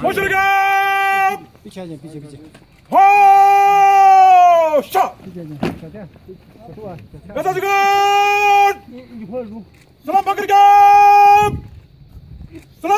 不许干！别前进，别前进，别前。好，下。别前进，小点，小度啊，小点。别这个。一一块入。什么？别给你干！什么？